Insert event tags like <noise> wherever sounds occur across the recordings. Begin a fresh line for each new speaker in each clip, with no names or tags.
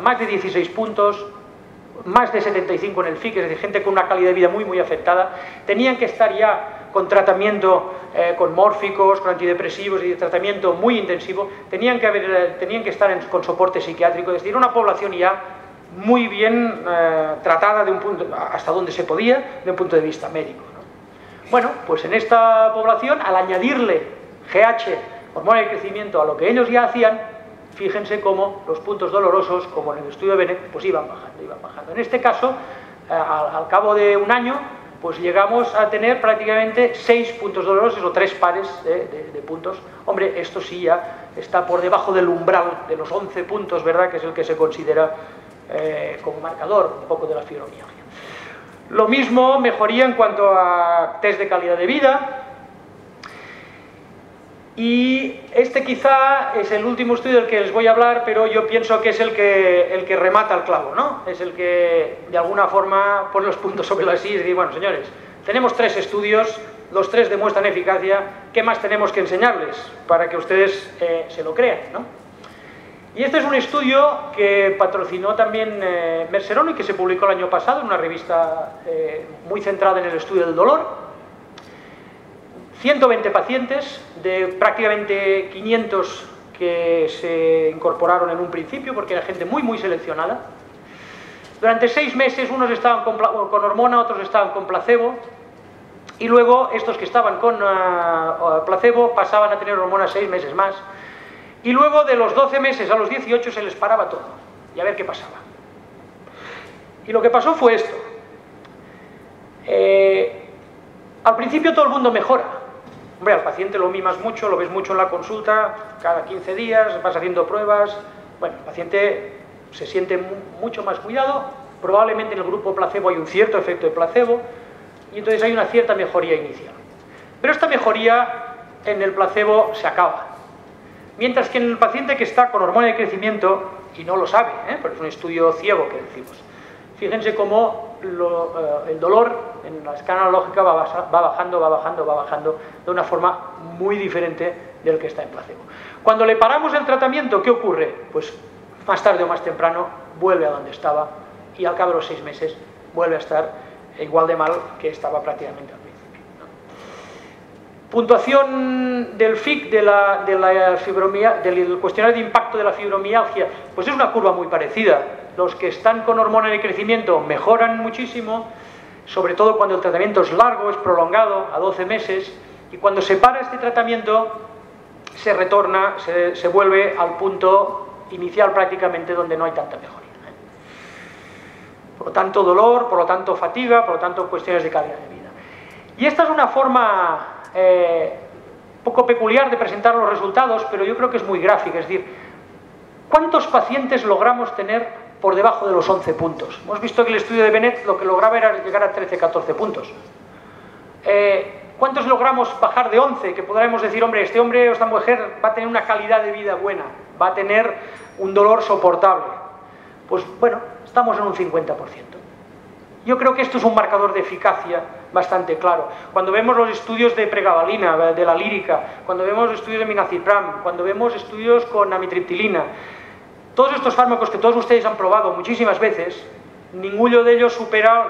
más de 16 puntos, más de 75 en el FIC, es decir, gente con una calidad de vida muy, muy afectada, tenían que estar ya con tratamiento eh, con mórficos, con antidepresivos y tratamiento muy intensivo, tenían que, haber, eh, tenían que estar con soporte psiquiátrico, es decir, una población ya muy bien eh, tratada de un punto, hasta donde se podía, de un punto de vista médico. Bueno, pues en esta población, al añadirle GH, hormona de crecimiento, a lo que ellos ya hacían, fíjense cómo los puntos dolorosos, como en el estudio de Bennett, pues iban bajando, iban bajando. En este caso, eh, al, cabo de un año, pues llegamos a tener prácticamente seis puntos dolorosos o tres pares de, puntos. Hombre, esto sí ya está por debajo del umbral de los 11 puntos, ¿verdad?, que es el que se considera eh, como marcador un poco de la fibromialgia. Lo mismo, mejoría en cuanto a test de calidad de vida. Y este quizá es el último estudio del que les voy a hablar, pero yo pienso que es el que, el que remata el clavo, ¿no? Es el que de alguna forma pone los puntos sobre las sillas y dice, bueno, señores, tenemos tres estudios, los tres demuestran eficacia, ¿qué más tenemos que enseñarles para que ustedes eh, se lo crean, ¿no? Y este es un estudio que patrocinó también eh, Mercerón y que se publicó el año pasado en una revista eh, muy centrada en el estudio del dolor. 120 pacientes de prácticamente 500 que se incorporaron en un principio porque era gente muy muy seleccionada. Durante seis meses unos estaban con, hormona, otros estaban con placebo y luego estos que estaban con ah, placebo pasaban a tener hormona seis meses más y luego de los 12 meses a los 18 se les paraba todo y a ver qué pasaba. Y lo que pasó fue esto. Eh, al principio todo el mundo mejora. Hombre, al paciente lo mimas mucho, lo ves mucho en la consulta, cada 15 días, vas haciendo pruebas. Bueno, el paciente se siente mucho más cuidado. Probablemente en el grupo placebo hay un cierto efecto de placebo y entonces hay una cierta mejoría inicial. Pero esta mejoría en el placebo se acaba. Mientras que en el paciente que está con hormona de crecimiento, y no lo sabe, ¿eh? porque es un estudio ciego que decimos, fíjense cómo eh, el dolor en la escala analógica va, bajando, va bajando, va bajando de una forma muy diferente del que está en placebo. Cuando le paramos el tratamiento, ¿qué ocurre? Pues más tarde o más temprano vuelve a donde estaba y al cabo de los seis meses vuelve a estar igual de mal que estaba prácticamente Puntuación del FIC del cuestionario de impacto de la fibromialgia, pues es una curva muy parecida. Los que están con hormona de crecimiento mejoran muchísimo, sobre todo cuando el tratamiento es largo, es prolongado, a 12 meses, y cuando se para este tratamiento se retorna, se, vuelve al punto inicial prácticamente donde no hay tanta mejoría. Por lo tanto, dolor, por lo tanto, fatiga, por lo tanto, cuestiones de calidad de vida. Y esta es una forma eh, poco peculiar de presentar los resultados, pero yo creo que es muy gráfica. Es decir, ¿cuántos pacientes logramos tener por debajo de los 11 puntos? Hemos visto que el estudio de Bennett lo que lograba era llegar a 13-14 puntos. Eh, ¿Cuántos logramos bajar de 11? Que podremos decir, hombre, este hombre o esta mujer va a tener una calidad de vida buena, va a tener un dolor soportable. Pues bueno, estamos en un 50%. Yo creo que esto es un marcador de eficacia bastante claro. Cuando vemos los estudios de pregabalina, de la lírica, cuando vemos estudios de minacipram, cuando vemos estudios con amitriptilina, todos estos fármacos que todos ustedes han probado muchísimas veces, ninguno de ellos supera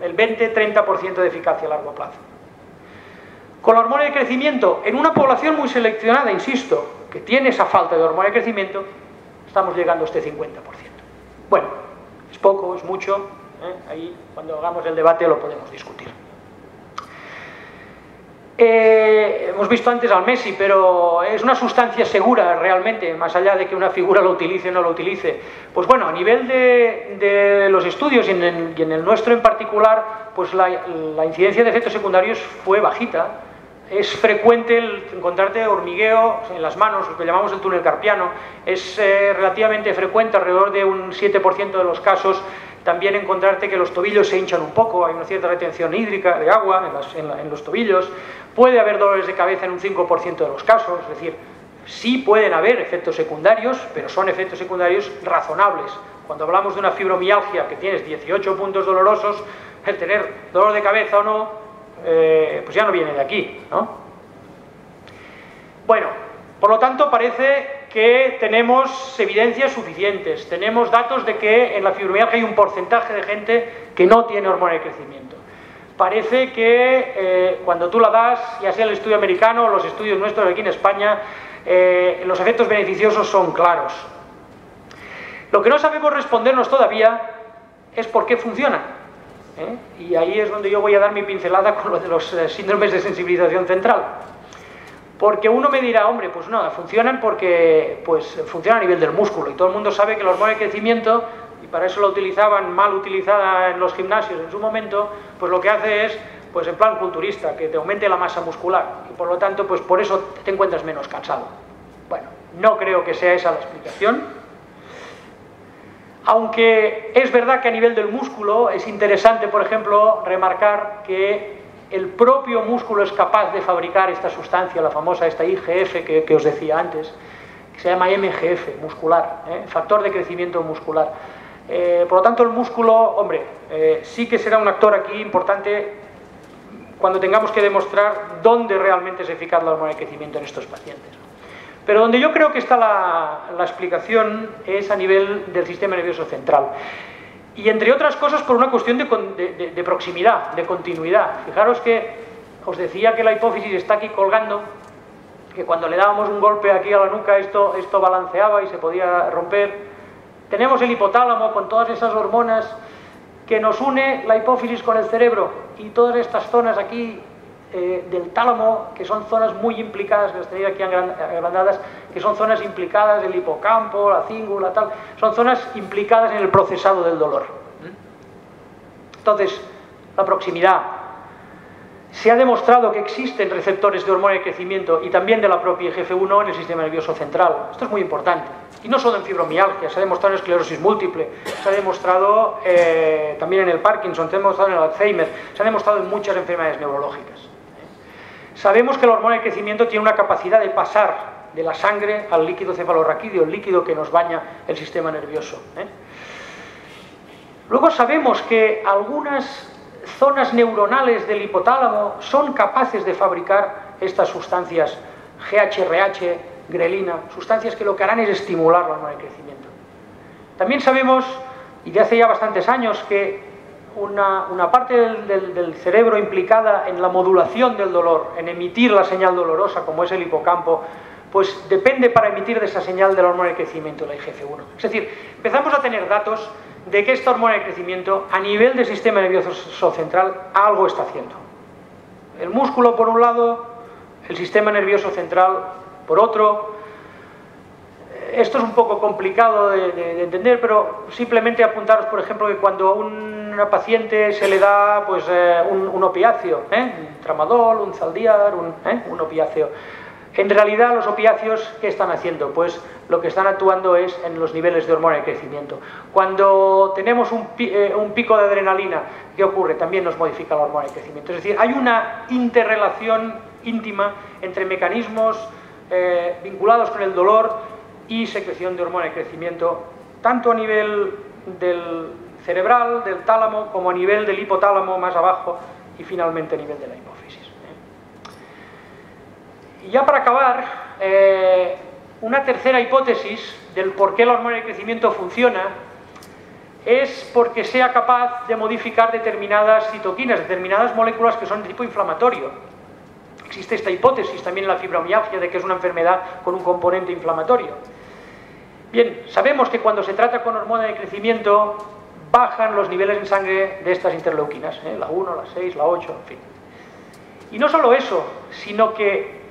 el 20-30% de eficacia a largo plazo. Con la hormona de crecimiento, en una población muy seleccionada, insisto, que tiene esa falta de hormona de crecimiento, estamos llegando a este 50%. Bueno, es poco, es mucho, ¿eh? Ahí, cuando hagamos el debate, lo podemos discutir. Eh, hemos visto antes al Messi, pero es una sustancia segura realmente, más allá de que una figura lo utilice o no lo utilice. Pues bueno, a nivel de, los estudios y en, el, nuestro en particular, pues la, incidencia de efectos secundarios fue bajita. Es frecuente encontrarte hormigueo en las manos, lo que llamamos el túnel carpiano. Es eh, relativamente frecuente, alrededor de un 7% de los casos, también encontrarte que los tobillos se hinchan un poco, hay una cierta retención hídrica de agua en, los tobillos, puede haber dolores de cabeza en un 5% de los casos, es decir, sí pueden haber efectos secundarios, pero son efectos secundarios razonables. Cuando hablamos de una fibromialgia que tienes 18 puntos dolorosos, el tener dolor de cabeza o no, eh, pues ya no viene de aquí, ¿no? Bueno, por lo tanto parece que tenemos evidencias suficientes, tenemos datos de que en la fibromialgia hay un porcentaje de gente que no tiene hormona de crecimiento. Parece que eh, cuando tú la das, ya sea el estudio americano o los estudios nuestros aquí en España, eh, los efectos beneficiosos son claros. Lo que no sabemos respondernos todavía es por qué funciona. ¿eh? Y ahí es donde yo voy a dar mi pincelada con lo de los síndromes de sensibilización central. Porque uno me dirá, hombre, pues no, funcionan porque pues, funciona a nivel del músculo y todo el mundo sabe que la hormona de crecimiento, y para eso la utilizaban mal utilizada en los gimnasios en su momento, pues lo que hace es, pues en plan culturista, que te aumente la masa muscular y por lo tanto, pues por eso te encuentras menos cansado. Bueno, no creo que sea esa la explicación. Aunque es verdad que a nivel del músculo es interesante, por ejemplo, remarcar que el propio músculo es capaz de fabricar esta sustancia, la famosa, esta IGF que, os decía antes, que se llama MGF, muscular, ¿eh? factor de crecimiento muscular. Eh, por lo tanto, el músculo, hombre, eh, sí que será un actor aquí importante cuando tengamos que demostrar dónde realmente es eficaz la hormona de crecimiento en estos pacientes. Pero donde yo creo que está la, la explicación es a nivel del sistema nervioso central. Y entre otras cosas por una cuestión de, proximidad, de continuidad. Fijaros que os decía que la hipófisis está aquí colgando, que cuando le dábamos un golpe aquí a la nuca esto, esto balanceaba y se podía romper. Tenemos el hipotálamo con todas esas hormonas que nos une la hipófisis con el cerebro y todas estas zonas aquí eh, del tálamo, que son zonas muy implicadas, que las tenéis aquí agrandadas, que son zonas implicadas, el hipocampo, la cíngula, tal, son zonas implicadas en el procesado del dolor. Entonces, la proximidad. Se ha demostrado que existen receptores de hormona de crecimiento y también de la propia IGF-1 en el sistema nervioso central. Esto es muy importante. Y no solo en fibromialgia, se ha demostrado en esclerosis múltiple, se ha demostrado eh, también en el Parkinson, se ha demostrado en el Alzheimer, se ha demostrado en muchas enfermedades neurológicas. Sabemos que la hormona de crecimiento tiene una capacidad de pasar de la sangre al líquido cefalorraquídeo, el líquido que nos baña el sistema nervioso. ¿eh? Luego sabemos que algunas zonas neuronales del hipotálamo son capaces de fabricar estas sustancias GHRH, grelina, sustancias que lo que harán es estimular la hormona de crecimiento. También sabemos, y de hace ya bastantes años, que una, parte del, cerebro implicada en la modulación del dolor, en emitir la señal dolorosa, como es el hipocampo, pues depende para emitir de esa señal de la hormona de crecimiento, la IGF-1. Es decir, empezamos a tener datos de que esta hormona de crecimiento, a nivel del sistema nervioso central, algo está haciendo. El músculo, por un lado, el sistema nervioso central, por otro, esto es un poco complicado de, entender, pero simplemente apuntaros, por ejemplo, que cuando a una paciente se le da pues, eh, un, opiáceo, ¿eh? un tramadol, un zaldiar, un, ¿eh? un opiáceo, en realidad los opiáceos, ¿qué están haciendo? Pues lo que están actuando es en los niveles de hormona de crecimiento. Cuando tenemos un, un, pico de adrenalina, ¿qué ocurre? También nos modifica la hormona de crecimiento. Es decir, hay una interrelación íntima entre mecanismos vinculados con el dolor y secreción de hormona de crecimiento, tanto a nivel del cerebral, del tálamo, como a nivel del hipotálamo más abajo y finalmente a nivel de la hipófisis. Y ya para acabar, eh, una tercera hipótesis del por qué la hormona de crecimiento funciona es porque sea capaz de modificar determinadas citoquinas, determinadas moléculas que son de tipo inflamatorio. Existe esta hipótesis también en la fibromialgia de que es una enfermedad con un componente inflamatorio. Bien, sabemos que cuando se trata con hormona de crecimiento bajan los niveles en sangre de estas interleuquinas, ¿eh? la 1, la 6, la 8, en fin. Y no solo eso, sino que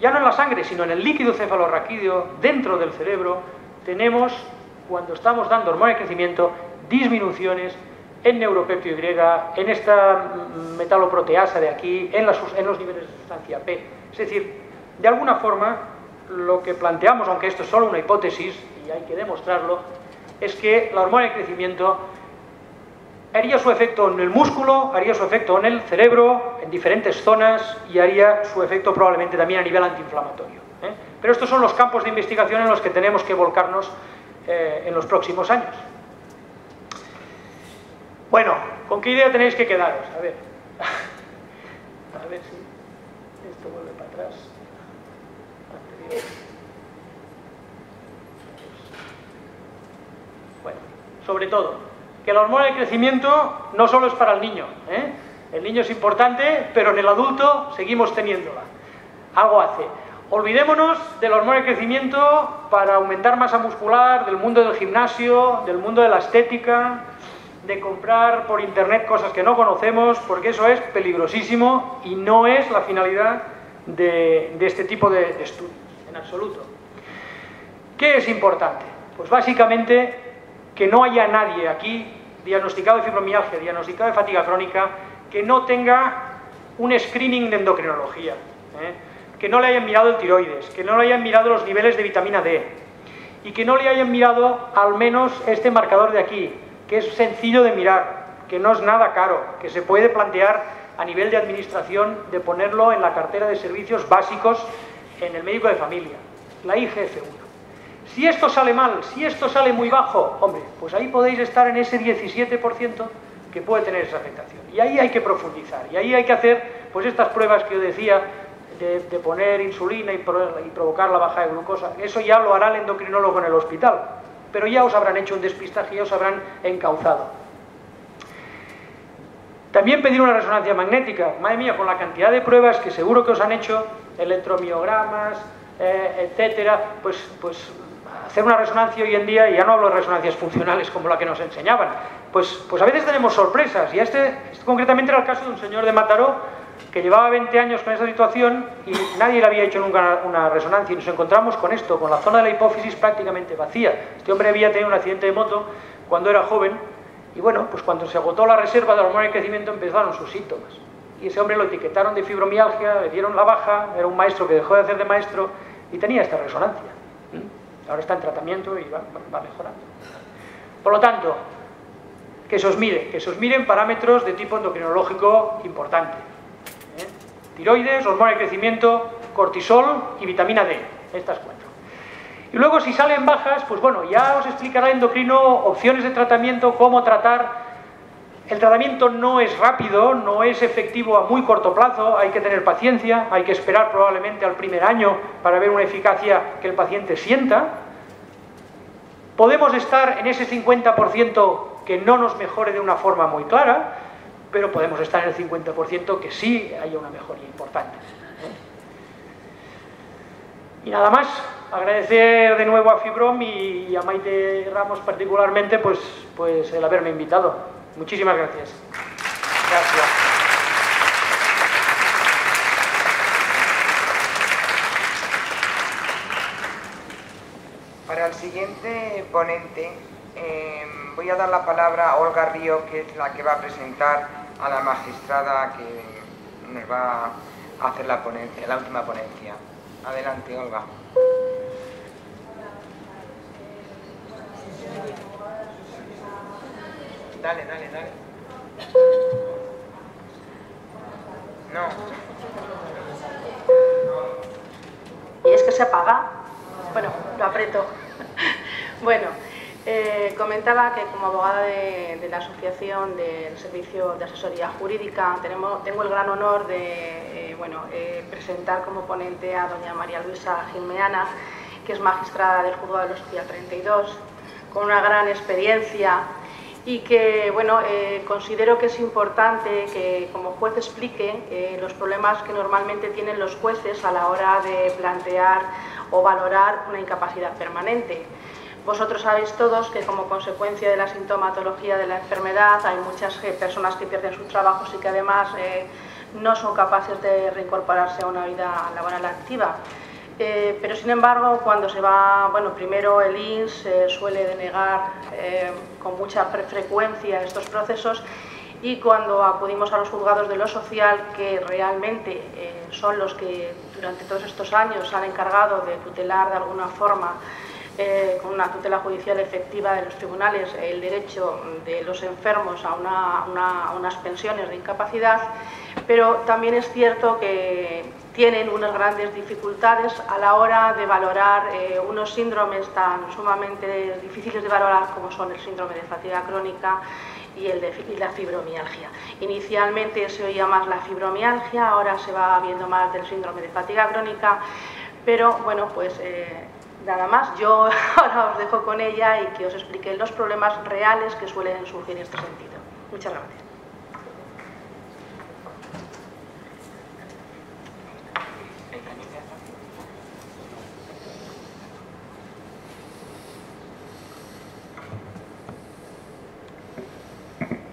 ya no en la sangre, sino en el líquido cefalorraquídeo, dentro del cerebro, tenemos, cuando estamos dando hormona de crecimiento, disminuciones en neuropeptio Y, en esta metaloproteasa de aquí, en, los niveles de sustancia P. Es decir, de alguna forma, lo que planteamos, aunque esto es solo una hipótesis, y hay que demostrarlo, es que la hormona de crecimiento haría su efecto en el músculo, haría su efecto en el cerebro, en diferentes zonas, y haría su efecto probablemente también a nivel antiinflamatorio. ¿eh? Pero estos son los campos de investigación en los que tenemos que volcarnos eh, en los próximos años. Bueno, ¿con qué idea tenéis que quedaros? A ver. <laughs> A ver si esto vuelve para atrás. Bueno, sobre todo, que la hormona del crecimiento no solo es para el niño. ¿eh? El niño es importante, pero en el adulto seguimos teniéndola. Algo hace. Olvidémonos de la hormona del crecimiento para aumentar masa muscular, del mundo del gimnasio, del mundo de la estética, de comprar por internet cosas que no conocemos, porque eso es peligrosísimo y no es la finalidad de, este tipo de, de estudios, en absoluto. ¿Qué es importante? Pues básicamente que no haya nadie aquí diagnosticado de fibromialgia, diagnosticado de fatiga crónica, que no tenga un screening de endocrinología. ¿eh? que no le hayan mirado el tiroides, que no le hayan mirado los niveles de vitamina D y que no le hayan mirado al menos este marcador de aquí, que es sencillo de mirar, que no es nada caro, que se puede plantear a nivel de administración de ponerlo en la cartera de servicios básicos en el médico de familia, la IGF-1. Si esto sale mal, si esto sale muy bajo, hombre, pues ahí podéis estar en ese 17% que puede tener esa afectación. Y ahí hay que profundizar, y ahí hay que hacer pues estas pruebas que yo decía de, poner insulina y, provocar la baja de glucosa. Eso ya lo hará el endocrinólogo en el hospital, pero ya os habrán hecho un despistaje, ya os habrán encauzado. También pedir una resonancia magnética. Madre mía, con la cantidad de pruebas que seguro que os han hecho, electromiogramas, eh, etcétera, pues, pues hacer una resonancia hoy en día, y ya no hablo de resonancias funcionales como la que nos enseñaban, pues, pues a veces tenemos sorpresas. Y este, este concretamente era el caso de un señor de Mataró que llevaba 20 años con esa situación y nadie le había hecho nunca una, resonancia y nos encontramos con esto, con la zona de la hipófisis prácticamente vacía. Este hombre había tenido un accidente de moto cuando era joven y bueno, pues cuando se agotó la reserva de hormona de crecimiento empezaron sus síntomas. Y ese hombre lo etiquetaron de fibromialgia, le dieron la baja, era un maestro que dejó de hacer de maestro y tenía esta resonancia. ¿Mm? Ahora está en tratamiento y va, va mejorando. Por lo tanto, que se os mire, que se os miren parámetros de tipo endocrinológico importante tiroides, hormona de crecimiento, cortisol y vitamina D, estas cuatro. Y luego si salen bajas, pues bueno, ya os explicará endocrino opciones de tratamiento, cómo tratar. El tratamiento no es rápido, no es efectivo a muy corto plazo, hay que tener paciencia, hay que esperar probablemente al primer año para ver una eficacia que el paciente sienta. Podemos estar en ese 50% que no nos mejore de una forma muy clara, pero podemos estar en el 50% que sí haya una mejoría importante. Y nada más, agradecer de nuevo a Fibrom y, a Maite Ramos particularmente pues, pues el haberme invitado. Muchísimas gracias. Gracias.
Para el siguiente ponente eh, voy a dar la palabra a Olga Río, que es la que va a presentar a la magistrada que nos va a hacer la, ponencia, la última ponencia. Adelante, Olga. Dale, dale, dale. No.
¿Y es que se apaga? Bueno, lo aprieto. <laughs> bueno. Eh, comentaba que como abogada de, la Asociación del Servicio de Asesoría Jurídica tengo el gran honor de eh, bueno, eh, presentar como ponente a doña María Luisa Jimeana, que es magistrada del Juzgado de los Social 32, con una gran experiencia y que bueno, considero que es importante que como juez explique los problemas que normalmente tienen los jueces a la hora de plantear o valorar una incapacidad permanente. Vosotros sabéis todos que como consecuencia de la sintomatología de la enfermedad hay muchas eh, personas que pierden sus trabajos y que además eh, no son capaces de reincorporarse a una vida laboral activa. Eh, pero sin embargo, cuando se va, bueno, primero el INS suele denegar con mucha frecuencia estos procesos y cuando acudimos a los juzgados de lo social, que realmente son los que durante todos estos años han encargado de tutelar de alguna forma eh, con una tutela judicial efectiva de los tribunales el derecho de los enfermos a, unas pensiones de incapacidad, pero también es cierto que tienen unas grandes dificultades a la hora de valorar eh, unos síndromes tan sumamente difíciles de valorar como son el síndrome de fatiga crónica y, el de, la fibromialgia. Inicialmente se oía más la fibromialgia, ahora se va viendo más del síndrome de fatiga crónica, pero bueno, pues eh, Nada más, yo <laughs> ahora os dejo con ella y que os explique los problemas reales que suelen surgir en este sentido. Muchas gracias.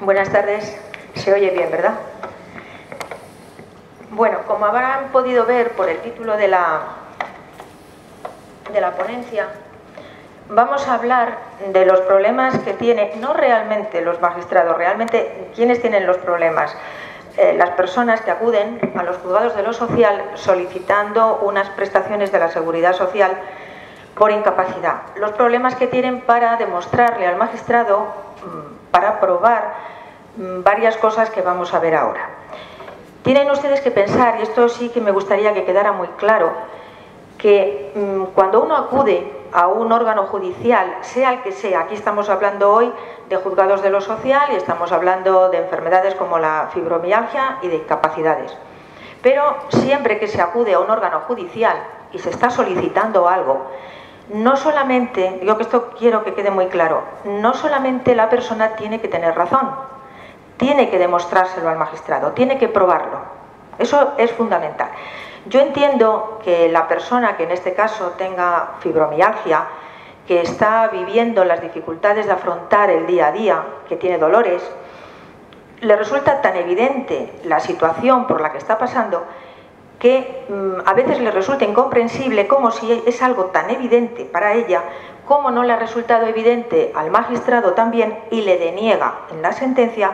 Buenas tardes. Se oye bien, ¿verdad? Bueno, como habrán podido ver por el título de la, de la ponencia, vamos a hablar de los problemas que tienen, no realmente los magistrados, realmente quienes tienen los problemas, eh, las personas que acuden a los juzgados de lo social solicitando unas prestaciones de la seguridad social por incapacidad. Los problemas que tienen para demostrarle al magistrado, mm, para probar Mm, varias cosas que vamos a ver ahora. Tienen ustedes que pensar, y esto sí que me gustaría que quedara muy claro, que mm, cuando uno acude a un órgano judicial, sea el que sea, aquí estamos hablando hoy de juzgados de lo social y estamos hablando de enfermedades como la fibromialgia y de incapacidades. Pero siempre que se acude a un órgano judicial y se está solicitando algo, no solamente, digo que esto quiero que quede muy claro, no solamente la persona tiene que tener razón, tiene que demostrárselo al magistrado, tiene que probarlo. Eso es fundamental. Yo entiendo que la persona que en este caso tenga fibromialgia, que está viviendo las dificultades de afrontar el día a día, que tiene dolores, le resulta tan evidente la situación por la que está pasando que mm, a veces le resulta incomprensible como si es algo tan evidente para ella, como no le ha resultado evidente al magistrado también y le deniega en la sentencia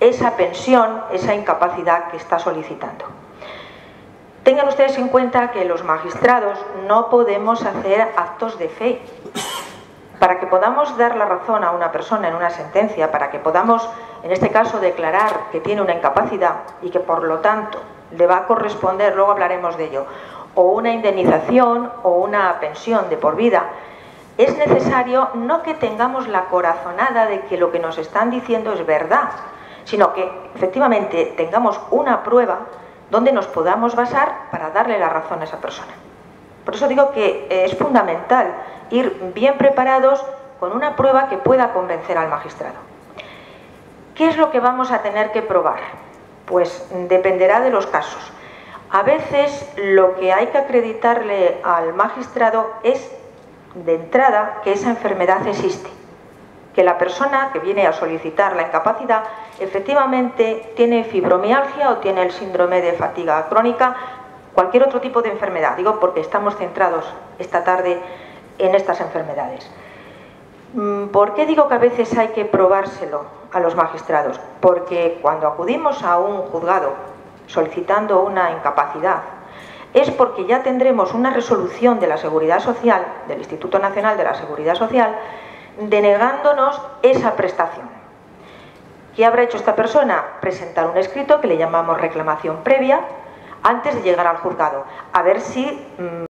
esa pensión, esa incapacidad que está solicitando. Tengan ustedes en cuenta que los magistrados no podemos hacer actos de fe. Para que podamos dar la razón a una persona en una sentencia, para que podamos, en este caso, declarar que tiene una incapacidad y que por lo tanto le va a corresponder, luego hablaremos de ello, o una indemnización o una pensión de por vida, es necesario no que tengamos la corazonada de que lo que nos están diciendo es verdad, sino que efectivamente tengamos una prueba donde nos podamos basar para darle la razón a esa persona. Por eso digo que es fundamental ir bien preparados con una prueba que pueda convencer al magistrado. ¿Qué es lo que vamos a tener que probar? Pues dependerá de los casos. A veces lo que hay que acreditarle al magistrado es de entrada que esa enfermedad existe que la persona que viene a solicitar la incapacidad efectivamente tiene fibromialgia o tiene el síndrome de fatiga crónica, cualquier otro tipo de enfermedad. Digo porque estamos centrados esta tarde en estas enfermedades. Mm, ¿Por qué digo que a veces hay que probárselo a los magistrados? Porque cuando acudimos a un juzgado solicitando una incapacidad, es porque ya tendremos una resolución de la Seguridad Social, del Instituto Nacional de la Seguridad Social, denegándonos esa prestación. ¿Qué habrá hecho esta persona? Presentar un escrito que le llamamos reclamación previa antes de llegar al juzgado, a ver si... Mm,